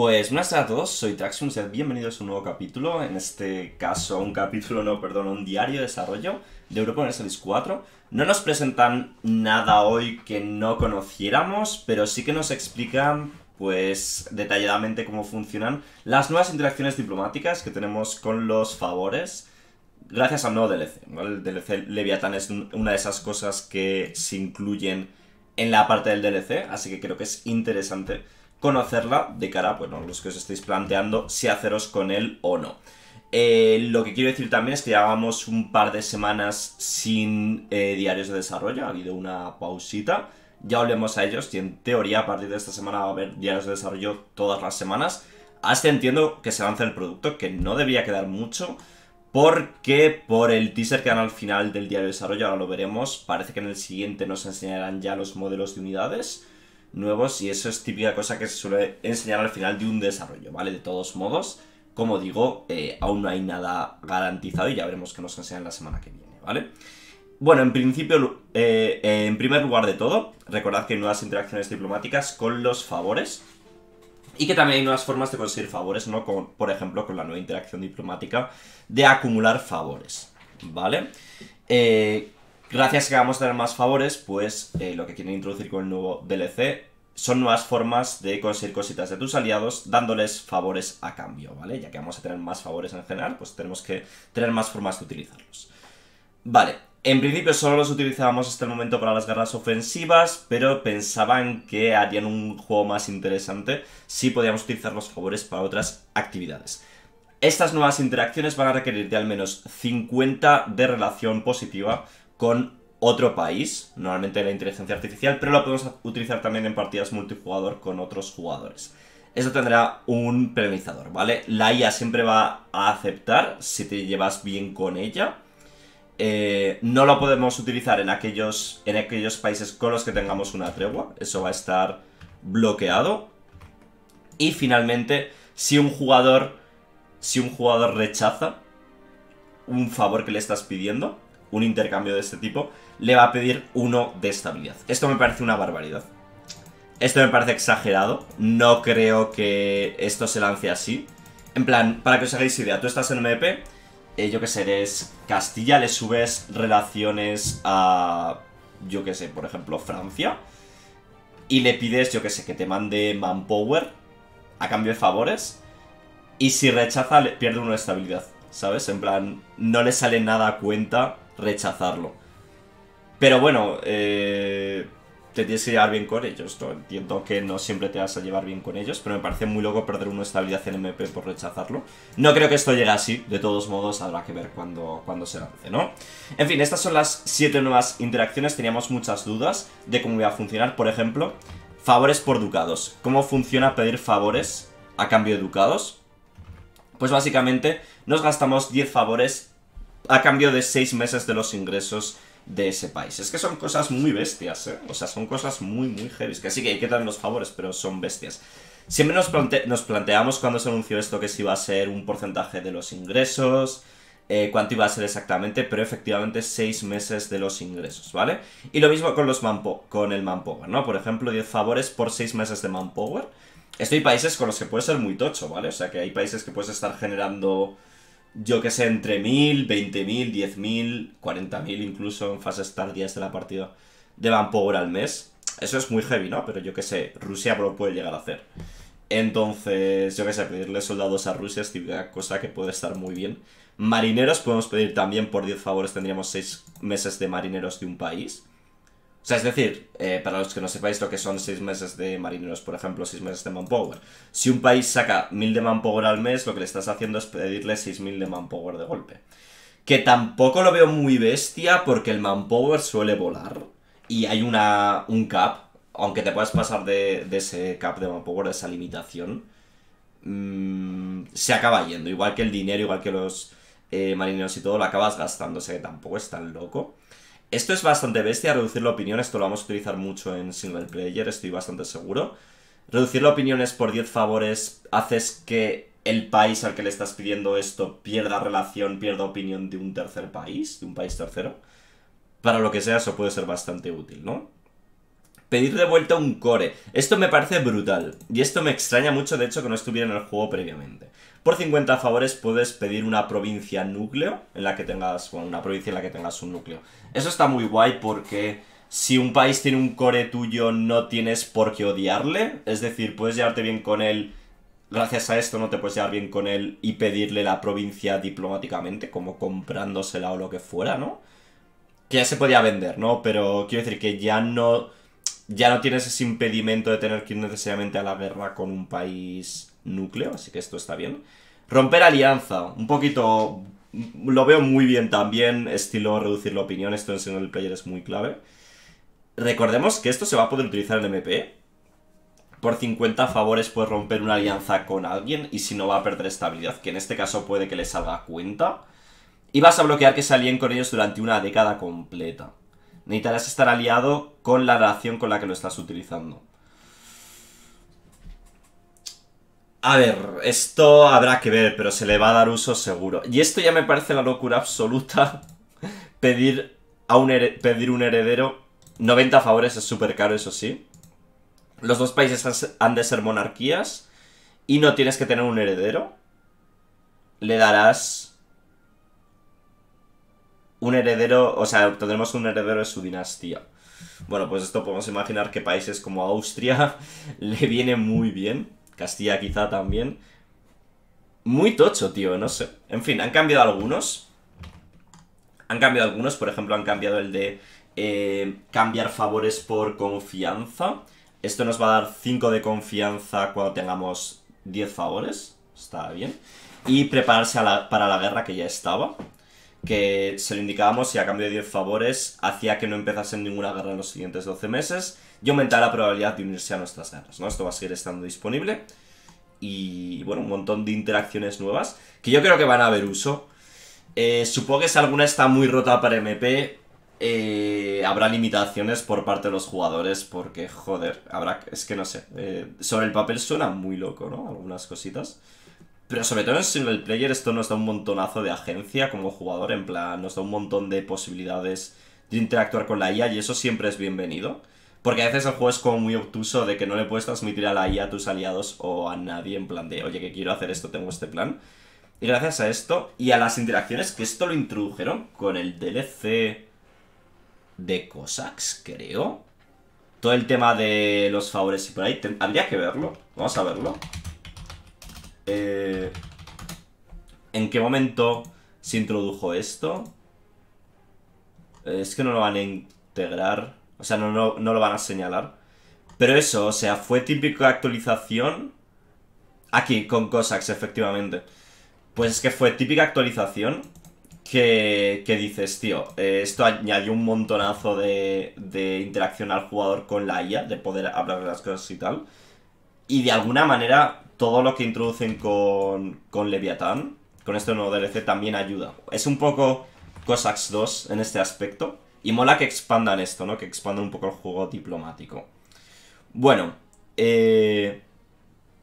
Pues buenas a todos, soy Traxxum, sed bienvenidos a un nuevo capítulo, en este caso un capítulo, no, perdón, un diario de desarrollo de Europa Universalis 4. No nos presentan nada hoy que no conociéramos, pero sí que nos explican, pues, detalladamente cómo funcionan las nuevas interacciones diplomáticas que tenemos con los favores gracias al nuevo DLC. El DLC Leviathan es una de esas cosas que se incluyen en la parte del DLC, así que creo que es interesante conocerla de cara, bueno, los que os estáis planteando si haceros con él o no. Eh, lo que quiero decir también es que llevamos un par de semanas sin eh, diarios de desarrollo, ha habido una pausita, ya hablemos a ellos y en teoría a partir de esta semana va a haber diarios de desarrollo todas las semanas. Hasta entiendo que se lance el producto, que no debía quedar mucho, porque por el teaser que dan al final del diario de desarrollo, ahora lo veremos, parece que en el siguiente nos enseñarán ya los modelos de unidades nuevos y eso es típica cosa que se suele enseñar al final de un desarrollo, ¿vale? De todos modos, como digo, eh, aún no hay nada garantizado y ya veremos qué nos enseñan la semana que viene, ¿vale? Bueno, en principio, eh, en primer lugar de todo, recordad que hay nuevas interacciones diplomáticas con los favores y que también hay nuevas formas de conseguir favores, ¿no? Como, por ejemplo, con la nueva interacción diplomática de acumular favores, ¿vale? Eh, Gracias a que vamos a tener más favores, pues eh, lo que quieren introducir con el nuevo DLC son nuevas formas de conseguir cositas de tus aliados dándoles favores a cambio, ¿vale? Ya que vamos a tener más favores en general, pues tenemos que tener más formas de utilizarlos. Vale, en principio solo los utilizábamos hasta el momento para las guerras ofensivas, pero pensaban que harían un juego más interesante si podíamos utilizar los favores para otras actividades. Estas nuevas interacciones van a requerir de al menos 50 de relación positiva con otro país, normalmente la inteligencia artificial, pero lo podemos utilizar también en partidas multijugador con otros jugadores. Esto tendrá un penalizador, ¿vale? La IA siempre va a aceptar si te llevas bien con ella. Eh, no lo podemos utilizar en aquellos, en aquellos países con los que tengamos una tregua. Eso va a estar bloqueado. Y finalmente, si un jugador, si un jugador rechaza un favor que le estás pidiendo, un intercambio de este tipo, le va a pedir uno de estabilidad. Esto me parece una barbaridad. Esto me parece exagerado. No creo que esto se lance así. En plan, para que os hagáis idea, tú estás en MP, eh, yo que sé, eres Castilla, le subes relaciones a, yo que sé, por ejemplo, Francia, y le pides, yo que sé, que te mande manpower a cambio de favores, y si rechaza, le pierde una estabilidad, ¿sabes? En plan, no le sale nada a cuenta rechazarlo. Pero bueno, eh, te tienes que llevar bien con ellos. Entiendo que no siempre te vas a llevar bien con ellos, pero me parece muy loco perder una estabilidad en MP por rechazarlo. No creo que esto llegue así, de todos modos habrá que ver cuando, cuando se lance, ¿no? En fin, estas son las siete nuevas interacciones. Teníamos muchas dudas de cómo iba a funcionar. Por ejemplo, favores por ducados. ¿Cómo funciona pedir favores a cambio de ducados? Pues básicamente nos gastamos 10 favores a cambio de seis meses de los ingresos de ese país. Es que son cosas muy bestias, ¿eh? O sea, son cosas muy, muy heavy. Que sí que hay que dar los favores, pero son bestias. Siempre nos, planteamos cuando se anunció esto que si iba a ser un porcentaje de los ingresos, eh, cuánto iba a ser exactamente, pero efectivamente seis meses de los ingresos, ¿vale? Y lo mismo con, los manpo con el manpower, ¿no? Por ejemplo, 10 favores por seis meses de manpower. Esto hay países con los que puede ser muy tocho, ¿vale? O sea, que hay países que puedes estar generando yo que sé, entre 1000, 20.000, 10.000, 40.000 incluso en fases tardías de la partida de Manpower al mes. Eso es muy heavy, ¿no? Pero yo que sé, Rusia lo puede llegar a hacer. Entonces, yo que sé, pedirle soldados a Rusia es típica cosa que puede estar muy bien. Marineros podemos pedir también por 10 favores, tendríamos 6 meses de marineros de un país. O sea, es decir, eh, para los que no sepáis lo que son 6 meses de marineros, por ejemplo, 6 meses de manpower. Si un país saca 1000 de manpower al mes, lo que le estás haciendo es pedirle 6000 de manpower de golpe. Que tampoco lo veo muy bestia porque el manpower suele volar y hay una, un cap, aunque te puedas pasar de, ese cap de manpower, de esa limitación, mm, se acaba yendo. Igual que el dinero, igual que los eh, marineros y todo, lo acabas gastando, o sea que tampoco es tan loco. Esto es bastante bestia, reducir la opinión, esto lo vamos a utilizar mucho en single player, estoy bastante seguro. Reducir la opiniones por 10 favores haces que el país al que le estás pidiendo esto pierda relación, pierda opinión de un tercer país, de un país tercero. Para lo que sea, eso puede ser bastante útil, ¿no? Pedir de vuelta un core. Esto me parece brutal. Y esto me extraña mucho, de hecho, que no estuviera en el juego previamente. Por 50 favores puedes pedir una provincia núcleo en la que tengas, bueno, una provincia en la que tengas un núcleo. Eso está muy guay porque si un país tiene un core tuyo no tienes por qué odiarle. Es decir, puedes llevarte bien con él. Gracias a esto no te puedes llevar bien con él y pedirle la provincia diplomáticamente, como comprándosela o lo que fuera, ¿no? Que ya se podía vender, ¿no? Pero quiero decir que ya no ya no tienes ese impedimento de tener que ir necesariamente a la guerra con un país núcleo, así que esto está bien. Romper alianza, un poquito... Lo veo muy bien también, estilo reducir la opinión, esto en single player es muy clave. Recordemos que esto se va a poder utilizar en MP. Por 50 favores puedes romper una alianza con alguien y si no va a perder estabilidad, que en este caso puede que le salga cuenta. Y vas a bloquear que se alíen con ellos durante una década completa necesitarás estar aliado con la nación con la que lo estás utilizando. A ver, esto habrá que ver, pero se le va a dar uso seguro. Y esto ya me parece la locura absoluta. pedir, a un, pedir un heredero. 90 favores es súper caro, eso sí. Los dos países han de ser monarquías. Y no tienes que tener un heredero. Le darás un heredero, o sea, tendremos un heredero de su dinastía. Bueno, pues esto podemos imaginar que países como Austria le viene muy bien. Castilla quizá también. Muy tocho, tío, no sé. En fin, han cambiado algunos. Han cambiado algunos, por ejemplo, han cambiado el de eh, cambiar favores por confianza. Esto nos va a dar 5 de confianza cuando tengamos 10 favores. Está bien. Y prepararse para la guerra que ya estaba que se lo indicábamos y a cambio de 10 favores hacía que no empezasen ninguna guerra en los siguientes 12 meses y aumentaba la probabilidad de unirse a nuestras guerras, ¿no? Esto va a seguir estando disponible y, bueno, un montón de interacciones nuevas que yo creo que van a haber uso. Eh, supongo que si alguna está muy rota para MP, eh, habrá limitaciones por parte de los jugadores porque, joder, habrá... Es que no sé, eh, sobre el papel suena muy loco, ¿no? Algunas cositas. Pero sobre todo en single player esto nos da un montonazo de agencia como jugador, en plan, nos da un montón de posibilidades de interactuar con la IA y eso siempre es bienvenido. Porque a veces el juego es como muy obtuso de que no le puedes transmitir a la IA a tus aliados o a nadie en plan de, oye, que quiero hacer esto, tengo este plan. Y gracias a esto y a las interacciones que esto lo introdujeron con el DLC de Cossacks, creo. Todo el tema de los favores y por ahí, habría que verlo. Vamos a verlo. Eh, ¿En qué momento se introdujo esto? Es que no lo van a integrar. O sea, no, lo van a señalar. Pero eso, o sea, fue típica actualización. Aquí, con Cossacks, efectivamente. Pues es que fue típica actualización que, que dices, tío, eh, esto añadió un montonazo de, de interacción al jugador con la IA, de poder hablar de las cosas y tal. Y de alguna manera todo lo que introducen con, con Leviathan, con este nuevo DLC, también ayuda. Es un poco Cossacks 2 en este aspecto. Y mola que expandan esto, ¿no? Que expandan un poco el juego diplomático. Bueno, eh...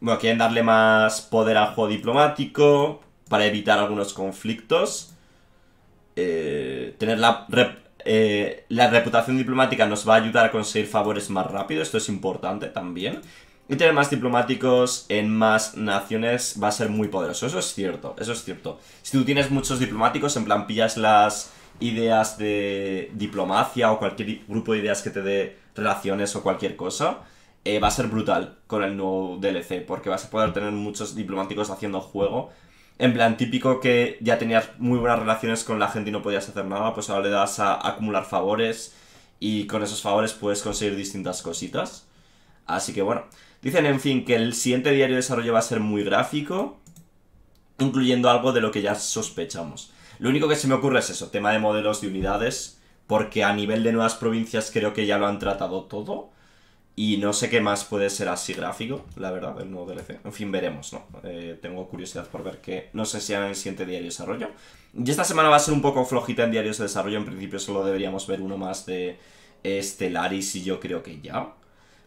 Bueno, quieren darle más poder al juego diplomático para evitar algunos conflictos. Eh, tener la, eh, la reputación diplomática nos va a ayudar a conseguir favores más rápido, esto es importante también. Y tener más diplomáticos en más naciones va a ser muy poderoso. Eso es cierto, eso es cierto. Si tú tienes muchos diplomáticos, en plan pillas las ideas de diplomacia o cualquier grupo de ideas que te dé relaciones o cualquier cosa, eh, va a ser brutal con el nuevo DLC, porque vas a poder tener muchos diplomáticos haciendo juego. En plan, típico que ya tenías muy buenas relaciones con la gente y no podías hacer nada, pues ahora le das a acumular favores y con esos favores puedes conseguir distintas cositas. Así que bueno, Dicen, en fin, que el siguiente diario de desarrollo va a ser muy gráfico, incluyendo algo de lo que ya sospechamos. Lo único que se me ocurre es eso, tema de modelos de unidades, porque a nivel de nuevas provincias creo que ya lo han tratado todo. Y no sé qué más puede ser así gráfico, la verdad, el nuevo DLC. En fin, veremos, ¿no? Eh, tengo curiosidad por ver que no sé si en el siguiente diario de desarrollo. Y esta semana va a ser un poco flojita en diarios de desarrollo. En principio solo deberíamos ver uno más de Stellaris y yo creo que ya.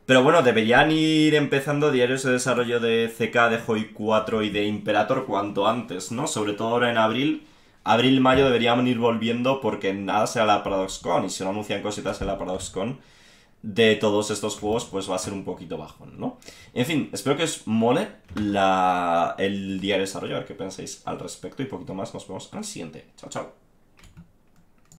Pero bueno, deberían ir empezando diarios de desarrollo de CK, de Hoi 4 y de Imperator cuanto antes, ¿no? Sobre todo ahora en abril. Abril-mayo deberían ir volviendo porque nada será la ParadoxCon y si no anuncian cositas en la ParadoxCon, de todos estos juegos pues va a ser un poquito bajo, ¿no? En fin, espero que os mole la, el día de desarrollo, a ver qué pensáis al respecto y poquito más. Nos vemos al siguiente. Chao, chao.